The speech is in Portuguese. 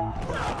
Boa!